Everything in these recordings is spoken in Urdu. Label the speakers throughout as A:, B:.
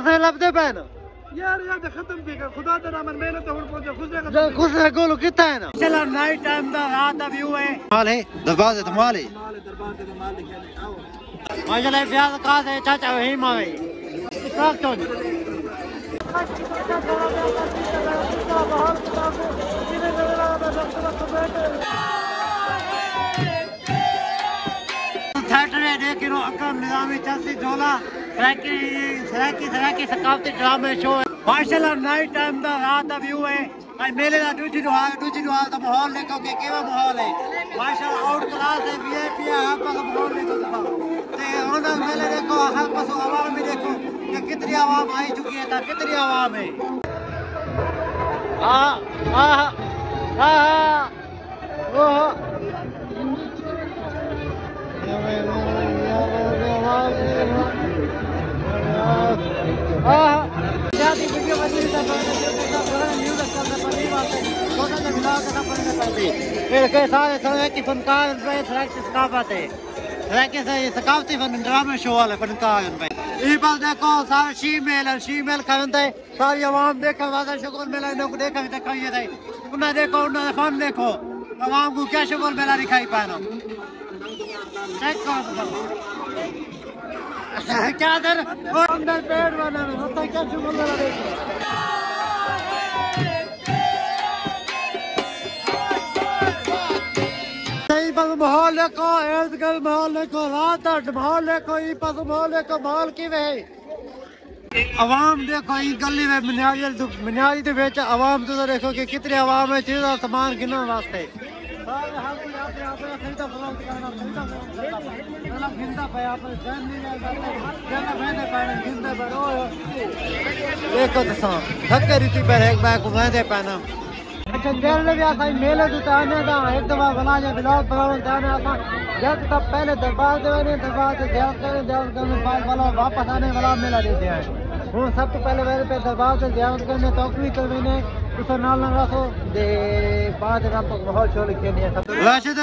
A: خسرے لبدے پے نا
B: یار یار ختم بھی کر۔ خدا دا نام محنت ہن پہنچا خود نے
A: جو خسرے گولو کتا ہے نا؟ چلا نائٹ ٹائم دا رات دا ویو ہے۔ مال ہے دروازے تو مال ہے
B: مال دربار تے مال لکھے نے آو
A: ماشاءاللہ پیاز کا سے چاچا وہی ماوے ٹرک تو تھیٹر ہے دیکھو اکرم نظامی چلسی جولا سرکی سرکی سرکی ثقافتی ڈرامے شو ہے۔ ماشاءاللہ نائٹ ٹائم دا، رات دا ویو ہے۔ اج میلے دا دوجی دو دوجی دو دا ماحول دیکھو کہ کیوا ماحول ہے۔ ماشاءاللہ آؤٹ کلاس ہے وی آئی پی ہے، ہر پاس ماحول دیکھو دکھاؤ تے ہن دا میلے دیکھو، ہر پاس عوام بھی دیکھو کہ کتنی عوام آئی چکی ہے تا کتنی عوام ہے۔ آ آ آ ثقافتی فن ڈرامے شو دیکھو، سارے شی میل شی میل کھانے ساری عوام دیکھا واسطے شکر میلہ انہوں کو دیکھا بھی دکھائیے تھے انہیں دیکھو انہوں نے فن دیکھو۔ عوام کو کیا شکر میلہ دکھائی پانا چیک کرو کیا در؟ اندر پیڑ بنا میں ہوتا کیا شکر میلہ دیکھو۔ صحیح بس ماحول دیکھو ارد گرد ماحول دیکھو رات اٹھ ماحول دیکھو یہ پاس ماحول دیکھو ماحول کی وے۔ عوام دیکھو یہ گلی میں منیاری منیاری دے وچ عوام تو دیکھو کہ کتنے عوام ہے چیزاں سامان گنن واسطے۔ سارے ہر کوئی آتے خریدا فروخت کرنا خریدا گندا پیا اپنے فین نہیں لے جاتے جانا بہنے پڑے گندا پر دیکھو تو ساں دھکے ریتی پر ایک بیگ کو بہنے پینا اچھا جیل بھی آسا میلے تو تانے دا ایک دفعہ بنا جا بلاؤ پراؤں تانے آسا جب تک پہلے دربار دے ونے دربار سے زیارت کرنے زیارت کرنے بعد والا واپس آنے والا میلہ دیتے ہیں ہوں سب تو پہلے میرے پہ دربار سے زیارت کرنے توقعی کرنے اس نال نہ رکھو۔ دے بعد رب ماحول شو لکھے نہیں سب راشد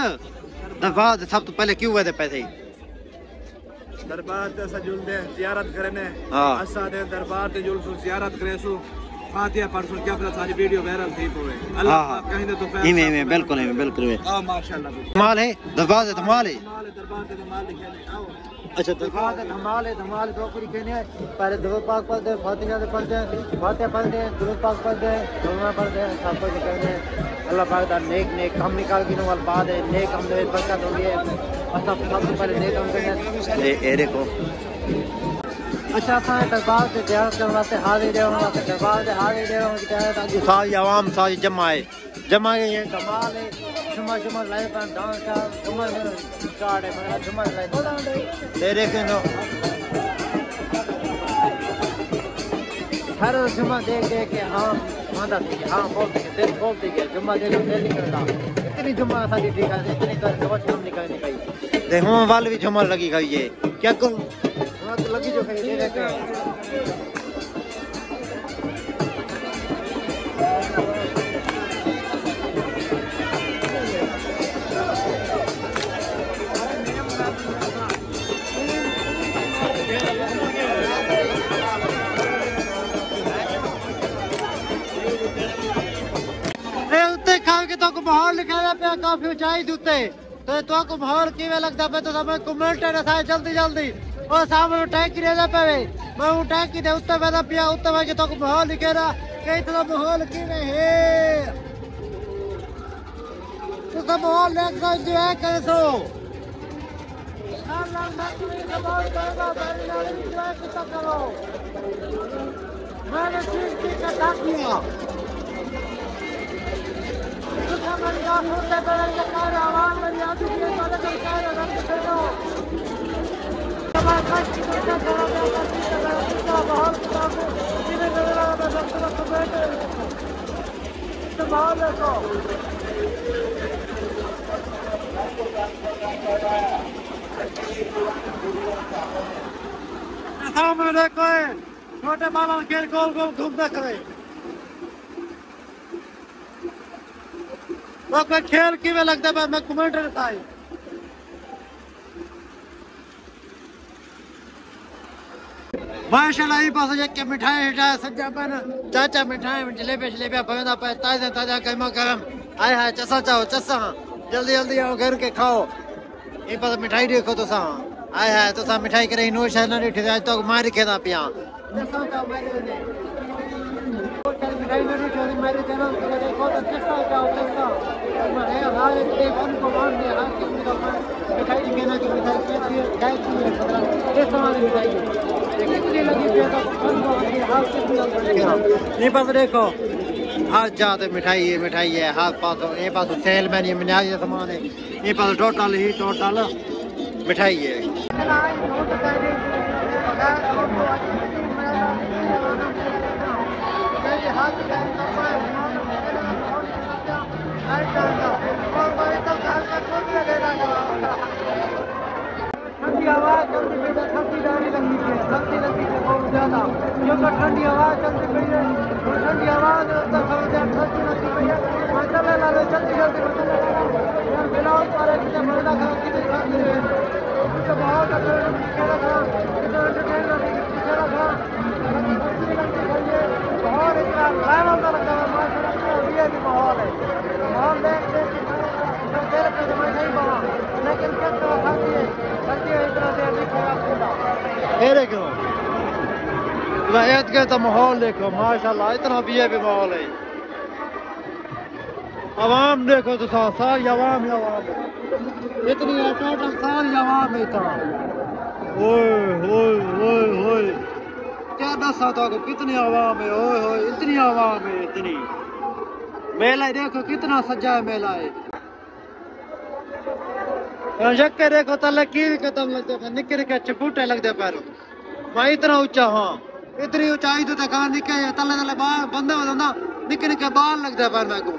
A: دربار سب تو پہلے کیوں ہوئے تھے پیسے
B: دربار تے سجول دے زیارت کرنے۔
A: ہاں۔
B: اسا دے دربار تے جل سو زیارت کرے سو۔ فاتحہ پڑھ سو کیا پتہ ساری ویڈیو وائرل تھی پوے
A: ہاں
B: اللہ
A: ہاں
B: پاک کہیں دے تو خیر
A: ایویں ایویں بالکل ایویں بالکل ایویں۔
B: ہاں ماشاءاللہ
A: مال ہے دربار سے مال ہے
B: دربار تے مال لکھے نے آو
A: اچھا دربار دھمال ہے دھمال دو پوری کہنے۔ ہیں پہلے درود پاک پڑھتے ہیں فاتحہ پڑھتے ہیں فاتحہ پڑھتے ہیں درود پاک پڑھتے ہیں کلمہ پڑھتے ہیں سب کچھ ہیں اللہ پاک دا نیک نیک کام نکال کے نوال بعد ہے نیک کام دے برکت ہوگی۔ ہے اصلا سب سے پہلے نیک کام کرنے۔ ہیں اے دیکھو۔ اچھا دربار سے زیارت کرنے واسطے حاضر واسطے دربار سے حاضر ساری عوام، ساری جمع ہے جمع ہے یہ کمال ہے۔ جمع جمع لائے، پر ڈانس کا جمع سٹارٹ ہے مگر جمع لائے۔ دے دیکھیں نو ہر جمع دیکھ دیکھ کے ہاں ماندہ تھی ہاں بولتے کہ دل بولتے کہ جمع دے دل دل نکلتا اتنی جمع ساری جی ٹھیک ہے، اتنی کر سمجھ کم نکلنے گئی دے ہوں، وال بھی جمع لگی گئی ہے۔ کیا کروں لگی جو ماحول لکھایا پیا کافی اونچائی دے تو تو ماحول کیویں لگدا پیا؟ تو سامنے کمنٹ ہے جلدی جلدی۔ او سامنے ٹینکی رہدا پے میں وہ ٹینکی دے اتنے ودا پیا اتنے وجہ تو کو ماحول لکھے را کہ اتنا ماحول کیویں ہے تو سب ماحول دیکھ سو جو ہے کرے سو اللہ مکمل سبار کرنا بڑی ناری جو ہے کتا کرو میں نے چیز کی کتا کیا سامنے دیکھو چھوٹے مالا کھیل گول گول گھومتا کرے کھیل کی میں لگتا ہے میں کمنٹ رہتا ہے ماشاءاللہ، ہی پاسا پاس جے کہ مٹھائی سجا پہنا چاچا مٹھائی میں جلیبی جلیبی پہنا پے تازہ تازہ کیما کرم آئے ہائے چسا چاہو چسا ہاں۔ جلدی جلدی آؤ، گھر کے کھاؤ۔ ہی پاسا مٹھائی دیکھو تو سا آئے ہائے، تو سا مٹھائی کرے نوش ہے نا ریٹھے اج تو مار کھدا پیاں چسا چاہو مائے دیکھو یہ پاس دیکھو، ہاتھ جاتے مٹھائی ہے مٹھائی ہے پاس یہ پاس سیل مین منہ سامان یہ پاس ٹوٹل ہی ٹوٹل مٹھائے ٹھنڈی ہوا چلتی پڑی ہے ٹھنڈی بہت زیادہ۔ کیونکہ ٹھنڈی ہوا چلتی پڑی ہے۔ میں عید ماحول دیکھو ماشاءاللہ اتنا بھی ہے بھی ماحول ہے عوام دیکھو تو ساری عوام ہی عوام ہے اتنی ہے ساری عوام ہے کیا دسا تو کتنی عوام ہے اوئے ہوئے اتنی عوام ہے اتنی میلہ دیکھو کتنا سجا ہے میلہ ہے دیکھو تلے قدم لگتے پہ کے لگتے پیر میں اتنا اچھا ہاں اتنی اونچائی تو کان نکے، تلے تلے باہر بندہ ہوتا نکے نکے باہر لگتا پہن میں کو۔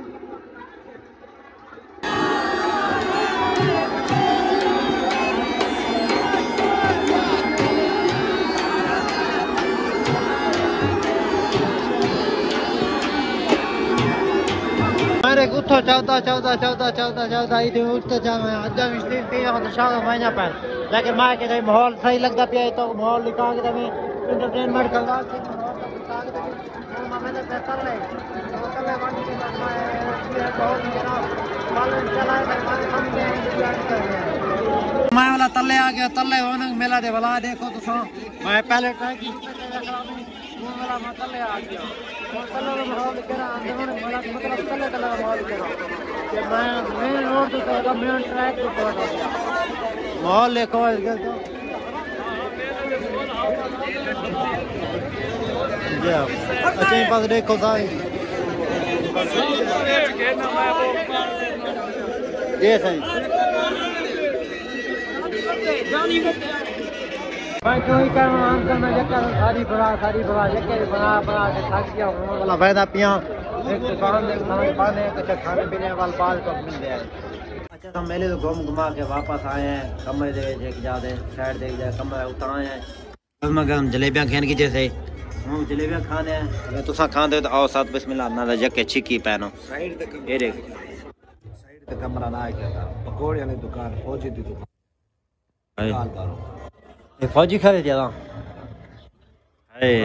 A: اتھو چودہ چودہ چودہ چودہ چودہ ایدی اٹھتے جاویں اجا مشتی تھی ہن ہاں شاہ وینا پر لیکن ماں کے ماحول صحیح لگتا پیا تو ماحول نکاں کے میں۔ میں تلے آ گیا تلے ہونے میلا دے بلا دیکھو تو سو میں پہلے تلے ماحول دیکھو Yeah. A trên vào đây cầu dài. I. فائدہ پیاں کھانے پینے والا میلے گھوم گھما کے واپس آئے ہیں کمرے دے جا دے سائڈ دے جا کمرے اتر آئے ہیں ਮਗਾਂ ਜਲੇਬੀਆਂ ਖੈਨ ਕੀ ਜੈਸੇ ਹਾਂ
B: ਜਲੇਬੀਆਂ ਖਾ
A: ਲੈ ਅਗਰ
B: ਤੁਸੀਂ ਖਾਂਦੇ ਤਾਂ ਆਓ ਸਾਥ ਬismillah ਨਾਲ ਜੱਕੇ ਛਿੱਕੀ ਪੈਨੋ ਸਾਈਡ ਤੇ ਕਮਰਾ
A: ਇਹ ਦੇਖ ਸਾਈਡ ਤੇ ਕਮਰਾ
B: ਨਾ ਆਇਆ ਤਾਂ ਪਕੌੜਿਆਂ ਦੀ ਦੁਕਾਨ
A: ਫੌਜੀ ਦੀ ਦੁਕਾਨ
B: ਹਾਏ ਕਾਲ
A: ਕਰੋ ਇਹ ਫੌਜੀ ਖਾਰੇ ਜਿਆਦਾ
B: ਹਾਏ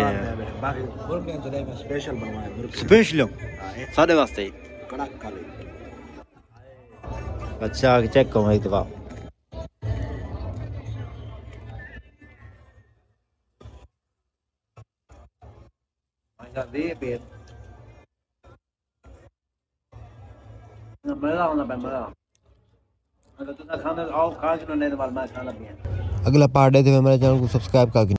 B: ਬਾਕੀ ਮੁਰਗੇ
A: ਜਲੇਬੀਆਂ ਸਪੈਸ਼ਲ ਬਣਵਾਏ ਸਪੈਸ਼ਲ ਸਾਡੇ ਵਾਸਤੇ ਕੜਕ ਕਾਲੇ ਹਾਏ ਅੱਛਾ ਚੈੱਕ ਕਰੋ ਇੱਕ ਵਾਰ اگلا
C: پارٹ ہے تو میرے چینل کو سبسکرائب کر کے